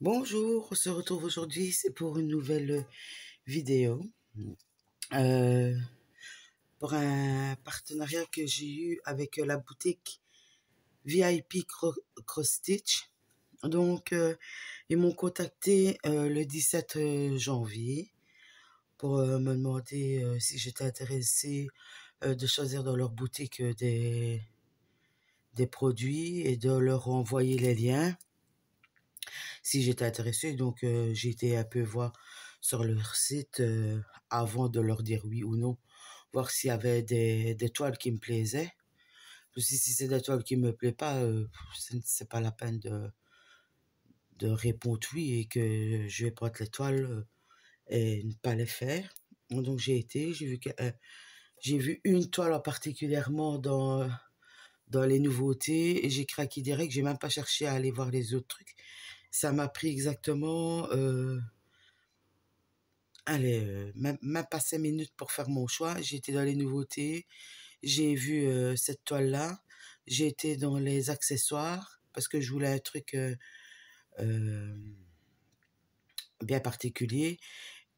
Bonjour, on se retrouve aujourd'hui, c'est pour une nouvelle vidéo. Euh, pour un partenariat que j'ai eu avec la boutique VIP Cross Stitch. Donc, euh, ils m'ont contacté euh, le 17 janvier pour me demander si j'étais intéressée de choisir dans leur boutique des, des produits et de leur envoyer les liens si j'étais intéressée. Donc, euh, j'ai été un peu voir sur leur site euh, avant de leur dire oui ou non, voir s'il y avait des, des, toiles qui me plaisaient. Si, c'est des toiles qui me plaisent pas, euh, c'est pas la peine de, de répondre oui et que je vais prendre les toiles et ne pas les faire. Donc, j'ai été, j'ai vu j'ai vu une toile particulièrement dans dans les nouveautés et j'ai craqué direct. J'ai même pas cherché à aller voir les autres trucs. Ça m'a pris exactement, euh, allez, euh, même, pas cinq minutes pour faire mon choix. J'étais dans les nouveautés. J'ai vu euh, cette toile-là. J'ai été dans les accessoires parce que je voulais un truc bien particulier.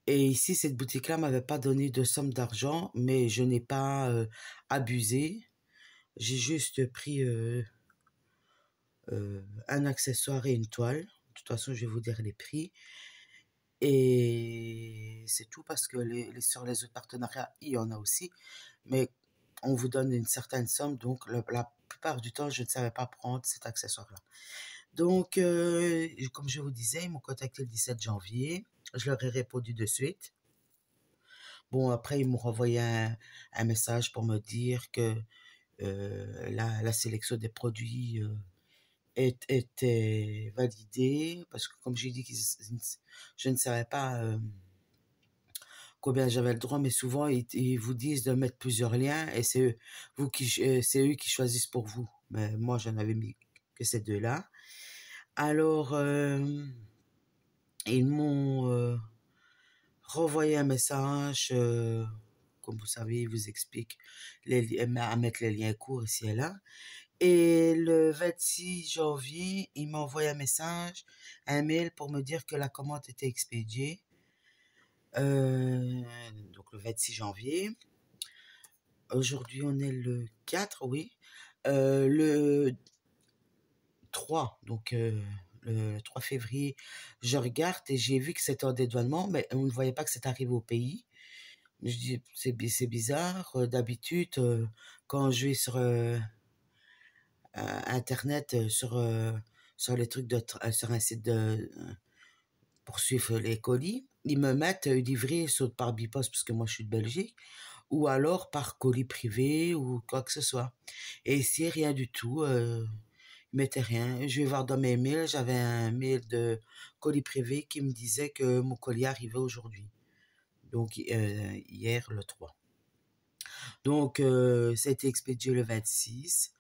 Et ici, cette boutique-là m'avait pas donné de somme d'argent, mais je n'ai pas abusé. J'ai juste pris un accessoire et une toile. De toute façon, je vais vous dire les prix. Et c'est tout parce que les, sur les autres partenariats, il y en a aussi. Mais on vous donne une certaine somme. Donc, la plupart du temps, je ne savais pas prendre cet accessoire-là. Donc, euh, comme je vous disais, ils m'ont contacté le 17 janvier. Je leur ai répondu de suite. Bon, après, ils m'ont renvoyé un, message pour me dire que euh, la, la, sélection des produits euh, était validée parce que comme j'ai dit je ne savais pas euh, combien j'avais le droit mais souvent ils, vous disent de mettre plusieurs liens et c'est vous qui c'est eux qui choisissent pour vous. Mais moi j'en avais mis que ces deux là alors ils m'ont renvoyé un message comme vous savez, il vous explique les, à mettre les liens courts ici et là. Et le 26 janvier, il m'a envoyé un message, un mail pour me dire que la commande était expédiée. Euh, donc le 26 janvier. Aujourd'hui, on est le 4, oui. Euh, le 3, donc euh, le 3 février, je regarde et j'ai vu que c'était en dédouanement, mais on ne voyait pas que c'est arrivé au pays. Je dis, c'est, c'est bizarre. Euh, d'habitude, euh, quand je vais sur euh, Internet, sur, sur les trucs de, sur un site de, pour suivre les colis, ils me mettent livré soit par Bipost, parce que moi je suis de Belgique, ou alors par colis privé ou quoi que ce soit. Et ici, rien du tout. Euh, ils mettaient rien. Je vais voir dans mes mails, j'avais un mail de colis privé qui me disait que mon colis arrivait aujourd'hui donc euh, hier le 3. Donc euh, expédié le 26.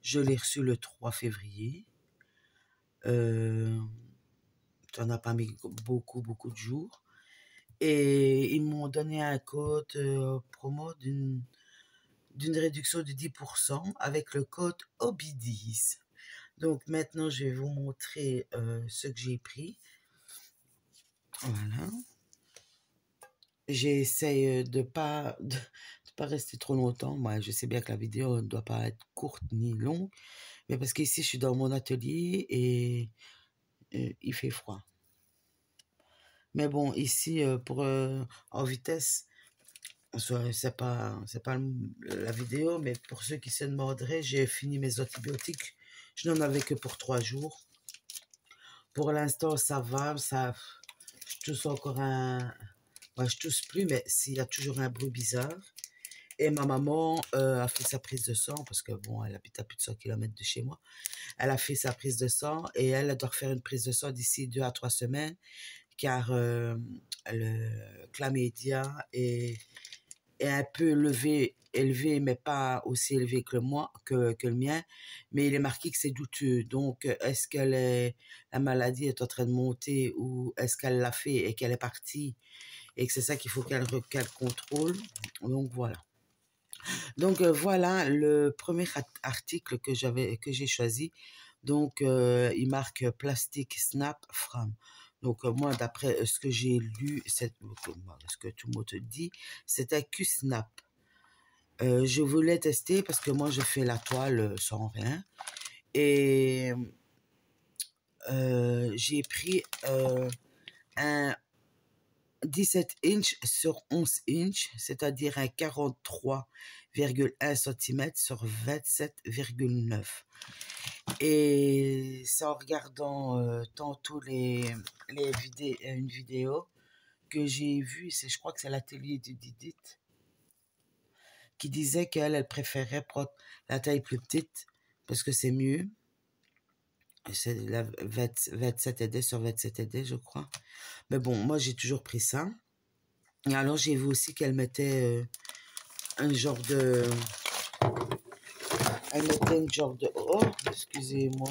Je l'ai reçu le 3 février. Euh, ça n'a pas mis beaucoup, beaucoup de jours. Et ils m'ont donné un code euh, promo d'une d'une réduction de 10% avec le code OBI10. Donc maintenant, je vais vous montrer ce que j'ai pris. Voilà j'essaye de pas de, pas rester trop longtemps. Moi, je sais bien que la vidéo ne doit pas être courte ni longue, mais parce qu'ici, je suis dans mon atelier et, il fait froid. Mais bon, ici, pour en vitesse, c'est pas pas la vidéo, mais pour ceux qui se demanderaient, j'ai fini mes antibiotiques. Je n'en avais que pour trois jours. Pour l'instant, ça va, ça, je tousse encore un, moi, je tousse plus, mais s'il a toujours un bruit bizarre. Et ma maman euh, a fait sa prise de sang, parce que bon, elle habite à plus de 100 km de chez moi. Elle a fait sa prise de sang et elle, doit faire une prise de sang d'ici deux à trois semaines, car euh, le clamédia est, est un peu levé, élevé, mais pas aussi élevé que le mien. Mais il est marqué que c'est douteux. Donc, est-ce que la maladie est en train de monter ou est-ce qu'elle l'a fait et qu'elle est partie? Et que c'est ça qu'il faut qu'elle contrôle. Donc voilà. Donc euh, voilà le premier article que j'avais que j'ai choisi. Donc, euh, il marque plastique snap from. Donc, euh, moi, d'après ce que j'ai lu, ce que tout le monde dit, c'était Q-Snap. je voulais tester parce que moi, je fais la toile sans rien. Et j'ai pris un 17 inches sur 11 inches, c'est-à-dire un 43,1 cm sur 27,9. Et c'est en regardant euh, tantôt les, les vidéos, une vidéo que j'ai vue, je crois que c'est l'atelier de Didit, qui disait qu'elle, elle préférait prendre la taille plus petite parce que c'est mieux. C'est la 27 ED sur 27 ED, je crois. Mais bon, moi, j'ai toujours pris ça. Et alors, j'ai vu aussi qu'elle mettait euh, un genre de... Elle mettait un genre de... Oh, excusez-moi.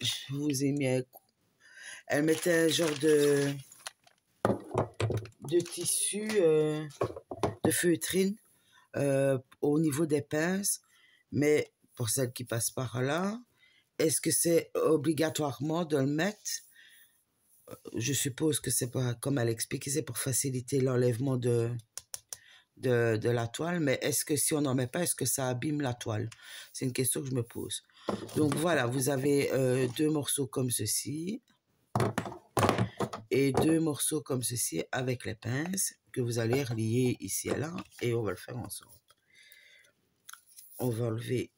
Je vous ai mis un coup. Elle mettait un genre de... De tissu, euh, de feutrine euh, au niveau des pinces. Mais pour celles qui passent par là, est-ce que c'est obligatoirement de le mettre? Je suppose que c'est pas, comme elle expliquait, c'est pour faciliter l'enlèvement de, la toile, mais est-ce que si on n'en met pas, est-ce que ça abîme la toile? C'est une question que je me pose. Donc voilà, vous avez euh, deux morceaux comme ceci et deux morceaux comme ceci avec les pinces que vous allez relier ici et là et on va le faire ensemble. On va enlever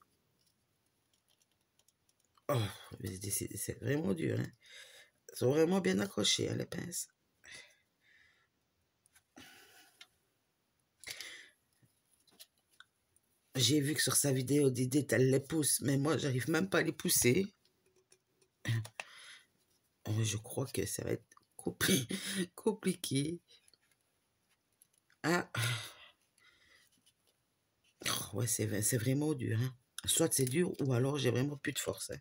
Oh, c'est vraiment dur. Hein. Ils sont vraiment bien accrochés, hein, les pinces. J'ai vu que sur sa vidéo, Didit, elle les pousse, mais moi, j'arrive même pas à les pousser. Euh, je crois que ça va être compliqué. Ah. Oh, ouais, c'est vraiment dur. Hein. Soit c'est dur, ou alors j'ai vraiment plus de force. Hein.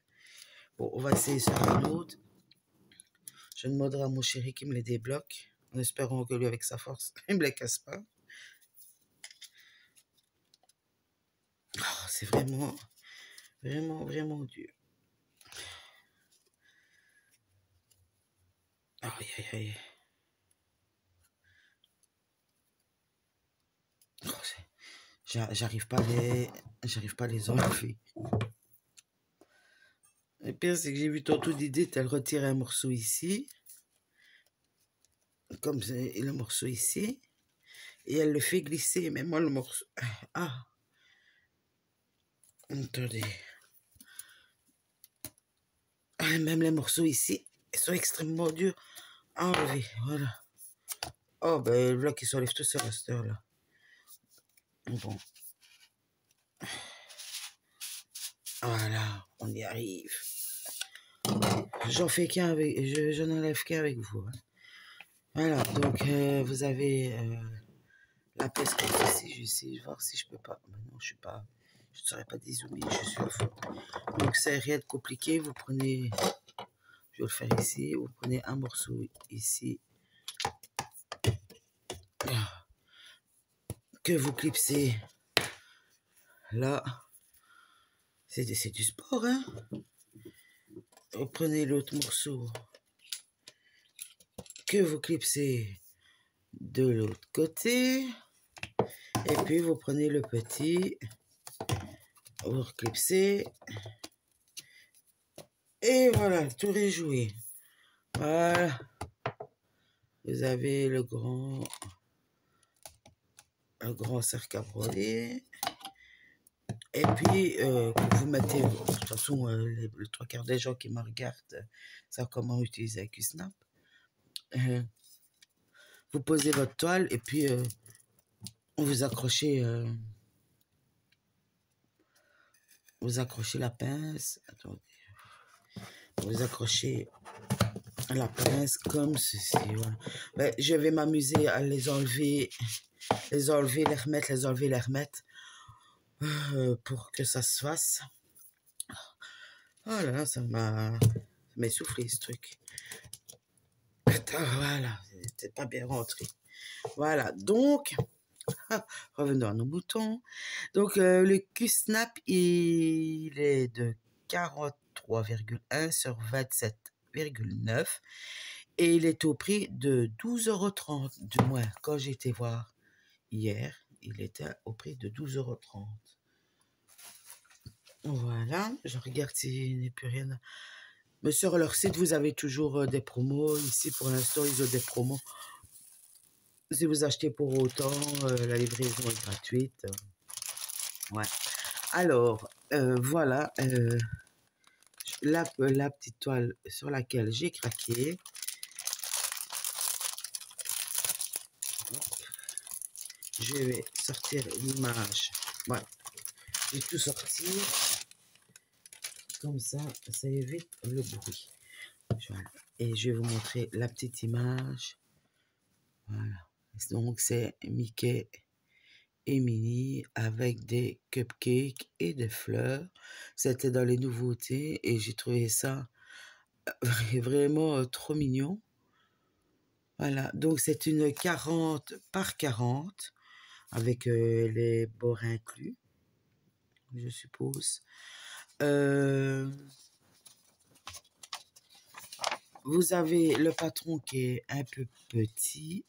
Bon, on va essayer sur un autre. Je demanderai à mon chéri qui me les débloque, en espérant que lui, avec sa force, il ne me les casse pas. Oh, c'est vraiment, vraiment, vraiment dur. Aïe, aïe, aïe. Oh, j'arrive pas à les, j'arrive pas à les enlever. Le pire, c'est que j'ai vu tantôt d'idée, elle retire un morceau ici. Comme le morceau ici. Et elle le fait glisser. Mais moi, le morceau... Ah Attendez. Ah, même les morceaux ici, ils sont extrêmement durs à enlever. Voilà. Oh, ben voilà qui s'enlève tout ce resteur là. Bon. Voilà, on y arrive. J'en fais qu'un avec, je, n'enlève qu'un avec vous. Hein. Voilà, donc euh, vous avez euh, la comme ceci. Je vais voir si je peux pas. non, je suis pas. Je ne saurais pas dézoomer, je suis à fond. Donc c'est rien de compliqué. Vous prenez, je vais le faire ici. Vous prenez un morceau ici. Que vous clipsez là. C'est du sport, hein. Prenez l'autre morceau. Que vous clipsez de l'autre côté. Et puis vous prenez le petit. Vous clipsez et voilà tout est joué. Voilà. Vous avez le grand un grand cercle à broder et puis, euh, vous mettez, de toute façon, euh, les, trois quarts des gens qui me regardent savent comment utiliser un snap euh, vous posez votre toile et puis vous accrochez, vous accrochez la pince. Attendez. Vous accrochez la pince comme ceci. Ben, je vais m'amuser à les enlever, les enlever, les remettre, les enlever, les remettre. Euh, pour que ça se fasse. Oh là là, ça m'a soufflé ce truc. Attends, voilà, c'était pas bien rentré. Voilà, donc, revenons à nos boutons. Donc, euh, le Q-Snap, il est de 43,1 sur 27,9 et il est au prix de 12,30 Du moins, quand été voir hier, il était au prix de 12,30 Voilà, je regarde s'il n'est plus rien. Mais sur leur site, vous avez toujours euh, des promos. Ici, pour l'instant, ils ont des promos. Si vous achetez pour autant, euh, la livraison est gratuite. Ouais. Alors, euh, voilà la, la petite toile sur laquelle j'ai craqué. Je vais sortir l'image. Voilà. Je vais tout sortir. Comme ça, ça évite le bruit. Et je vais vous montrer la petite image. Voilà. Donc, c'est Mickey et Minnie avec des cupcakes et des fleurs. C'était dans les nouveautés et j'ai trouvé ça vraiment euh, trop mignon. Voilà, donc c'est une 40 par 40 avec euh, les bords inclus, je suppose. Euh, vous avez le patron qui est un peu petit.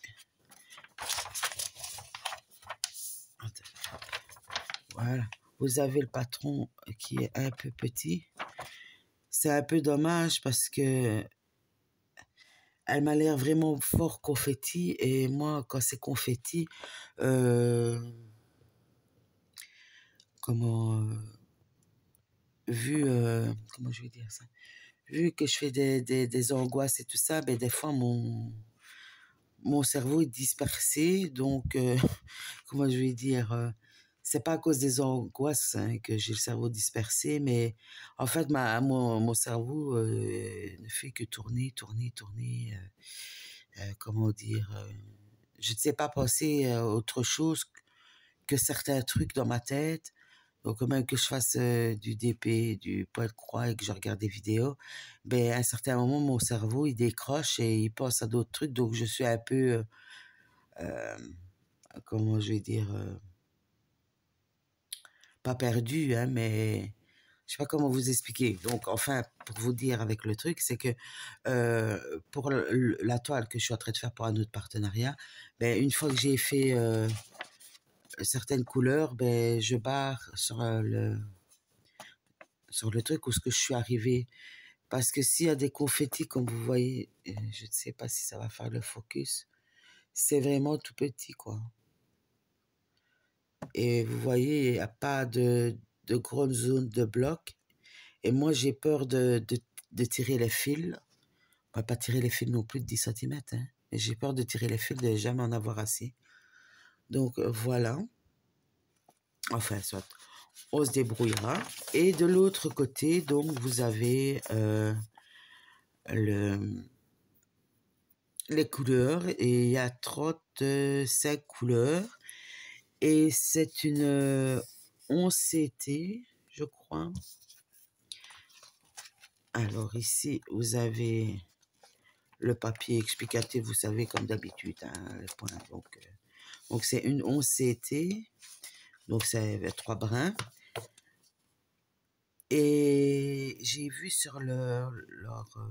Voilà. Vous avez le patron qui est un peu petit. C'est un peu dommage parce que elle m'a l'air vraiment fort confetti et moi quand c'est confetti euh, comment euh, vu euh, comment je vais dire ça? Vu que je fais des, des, angoisses et tout ça ben des fois mon mon cerveau est dispersé donc comment je vais dire c'est pas à cause des angoisses hein, que j'ai le cerveau dispersé, mais en fait, ma, mon, mon cerveau euh, ne fait que tourner, tourner, tourner. Euh, euh, comment dire Je ne sais pas penser à autre chose que certains trucs dans ma tête. Donc, même que je fasse du DP, du point de croix et que je regarde des vidéos, ben, à un certain moment, mon cerveau, il décroche et il pense à d'autres trucs. Donc, je suis un peu, comment je vais dire, pas perdu, hein, mais je sais pas comment vous expliquer. Donc, enfin, pour vous dire avec le truc, c'est que euh, pour la toile que je suis en train de faire pour un autre partenariat, ben, une fois que j'ai fait euh, certaines couleurs, ben, je barre sur euh, le sur le truc où ce que je suis arrivé. Parce que s'il y a des confettis, comme vous voyez, je ne sais pas si ça va faire le focus, c'est vraiment tout petit, quoi. Et vous voyez, il n'y a pas de, de grande zone de bloc. Et moi, j'ai peur de, de, tirer les fils. On va pas tirer les fils non plus de 10 cm. Hein. J'ai peur de tirer les fils, de jamais en avoir assez. Donc, euh, voilà. Enfin, soit, on se débrouillera. Et de l'autre côté, donc, vous avez euh, le, les couleurs. Et il y a 35 couleurs. Et c'est une 11CT, je crois. Alors ici, vous avez le papier explicatif, vous savez, comme d'habitude, hein, Donc, euh, donc c'est une 11CT. Donc, c'est trois brins. Et j'ai vu sur leur, leur, euh,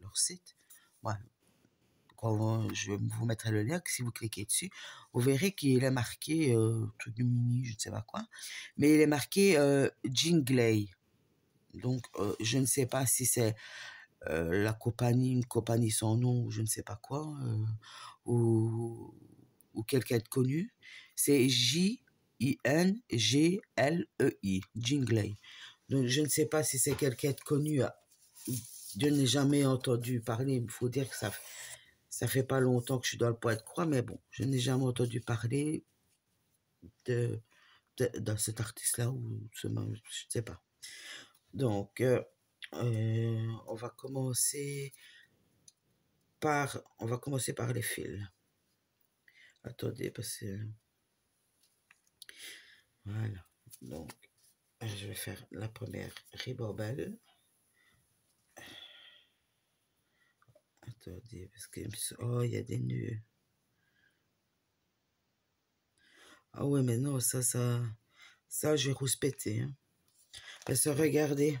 leur site, voilà, je vous mettrai le lien, si vous cliquez dessus, vous verrez qu'il est marqué, euh, tout mini, je ne sais pas quoi, mais il est marqué euh, Jingley. Donc, euh, je ne sais pas si c'est euh, la compagnie, une compagnie sans nom, ou je ne sais pas quoi, ou, ou quelqu'un de connu. C'est J-I-N-G-L-E-I, Jingley. Donc, je ne sais pas si c'est quelqu'un de connu. Je n'ai jamais entendu parler. Il faut dire que ça, ça fait pas longtemps que je suis dans le point de croix, mais bon, je n'ai jamais entendu parler de, de, cet artiste-là, ou ce, je ne sais pas. Donc, euh, euh, on va commencer par, on va commencer par les fils. Attendez, parce que, voilà, donc, je vais faire la première ribambelle. Attendez, parce que... Oh, il y a des nœuds. Ah ouais, mais non, ça, ça, ça, je vais rouspéter. Hein. Parce que regardez,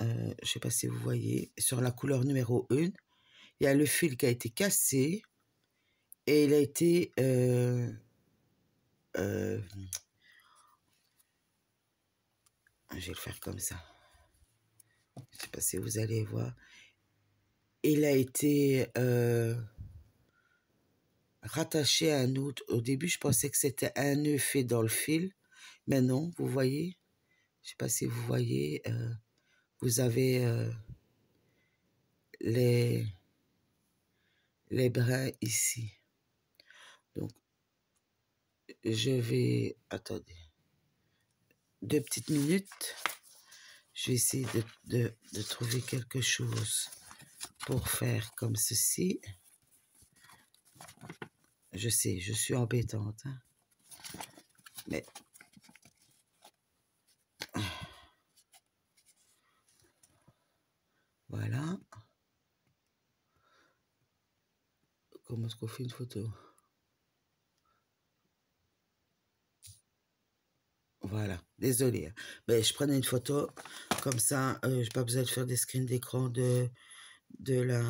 euh, je sais pas si vous voyez, sur la couleur numéro 1, il y a le fil qui a été cassé et il a été... Euh, euh, je vais le faire comme ça. Je sais pas si vous allez voir. Il a été euh, rattaché à un autre. Au début, je pensais que c'était un nœud fait dans le fil. Mais non, vous voyez. Je sais pas si vous voyez. Euh, vous avez euh, les, les brins ici. Donc, je vais... Attendez. Deux petites minutes. Je vais essayer de, trouver quelque chose pour faire comme ceci. Je sais, je suis embêtante. Hein. Mais... Voilà. Comment est-ce qu'on fait une photo? Voilà, désolé. Hein. Ben, je prenais une photo, comme ça, euh, je n'ai pas besoin de faire des screens d'écran de, de, la,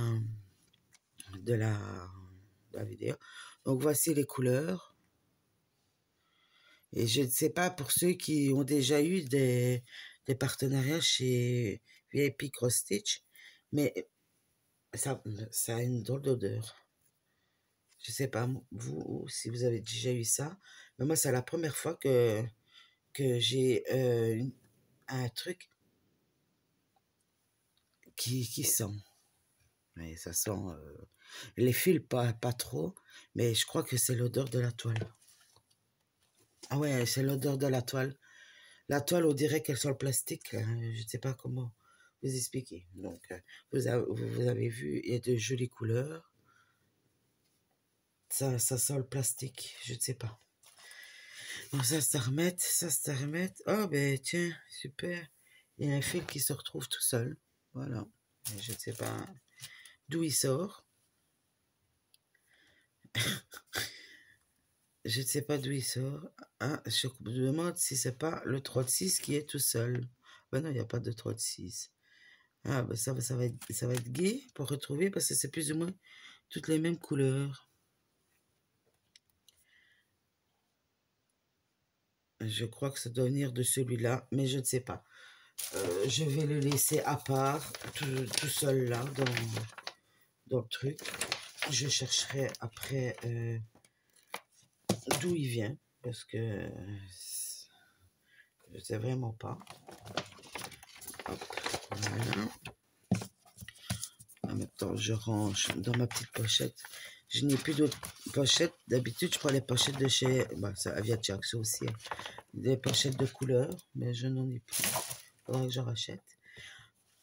de, la, vidéo. Donc voici les couleurs. Et je ne sais pas pour ceux qui ont déjà eu des, partenariats chez VIP Cross Stitch, mais ça, ça a une drôle d'odeur. Je ne sais pas, vous, si vous avez déjà eu ça, mais moi, c'est la première fois que j'ai euh, un truc qui sent. Mais ça sent euh, les fils pas, pas trop, mais je crois que c'est l'odeur de la toile. Ah ouais, c'est l'odeur de la toile. La toile, on dirait qu'elle sent le plastique. Hein, je ne sais pas comment vous expliquer. Donc, euh, vous avez, vous avez vu, il y a de jolies couleurs. Ça, ça sent le plastique, je ne sais pas. Donc ça se remet, ça se remet. Oh ben tiens, super. Il y a un fil qui se retrouve tout seul. Voilà. Je ne sais pas d'où il sort. je ne sais pas d'où il sort. Ah, je me demande si c'est pas le 36 qui est tout seul. Ben non, il n'y a pas de 36. Ah ben ça, ça, va être, ça va être gai pour retrouver parce que c'est plus ou moins toutes les mêmes couleurs. Je crois que ça doit venir de celui-là, mais je ne sais pas. Euh, je vais le laisser à part, tout, seul là, le truc. Je chercherai après euh, d'où il vient, parce que je ne sais vraiment pas. voilà. En même temps, je range dans ma petite pochette. Je n'ai plus d'autres pochettes. D'habitude, je prends les pochettes de chez... Bah, ça ça aussi. Hein. Des pochettes de couleur, mais je n'en ai plus. Il faudra rachète.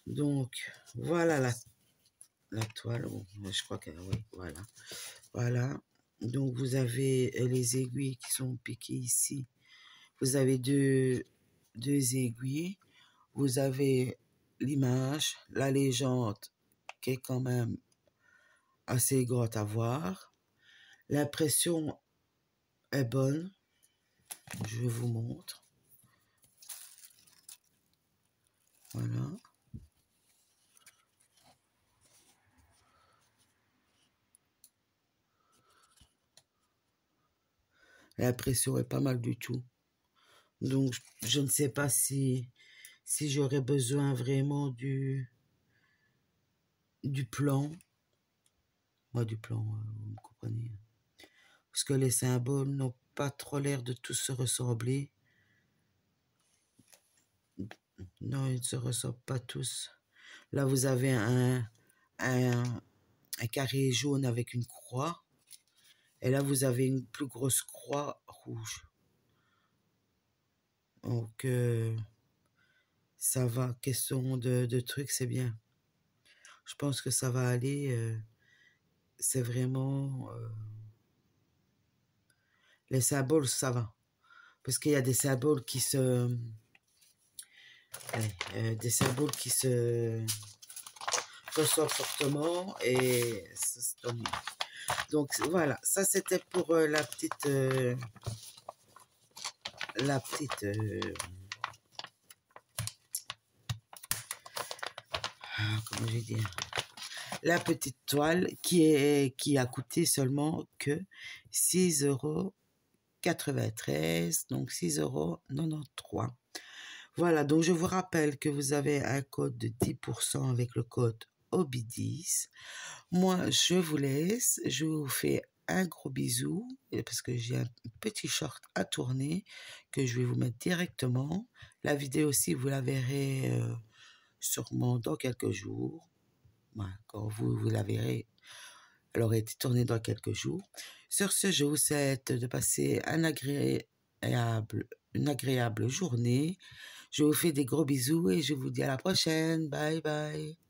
Donc, voilà la, la toile. je crois que... Oui, voilà. Voilà. Donc, vous avez euh, les aiguilles qui sont piquées ici. Vous avez deux, deux aiguilles. Vous avez l'image, la légende qui est quand même assez grotte à voir. L'impression est bonne. Je vous montre. Voilà. L'impression est pas mal du tout. Donc, je ne sais pas si, si j'aurais besoin vraiment du, du plan moi du plan, euh, vous me comprenez. Parce que les symboles n'ont pas trop l'air de tous se ressembler. Non, ils ne se ressemblent pas tous. Là, vous avez un, un, un, carré jaune avec une croix. Et là, vous avez une plus grosse croix rouge. Donc, euh, ça va. Question de, de trucs, c'est bien. Je pense que ça va aller. Euh, c'est vraiment... Euh, les symboles, ça va. Parce qu'il y a des symboles qui se... Des symboles qui se ressortent fortement et Donc voilà, ça c'était pour euh, la petite... euh, la petite... euh, ah, comment je vais dire? La petite toile qui, est, qui a coûté seulement que 6 euros 93, donc 6 euros 93. Voilà, donc je vous rappelle que vous avez un code de 10% avec le code OBI10. Moi, je vous laisse, je vous fais un gros bisou et parce que j'ai un petit short à tourner que je vais vous mettre directement. La vidéo aussi, vous la verrez euh, sûrement dans quelques jours. Quand vous, vous la verrez, elle aurait été tournée dans quelques jours. Sur ce, je vous souhaite de passer une agréable journée. Je vous fais des gros bisous et je vous dis à la prochaine. Bye bye.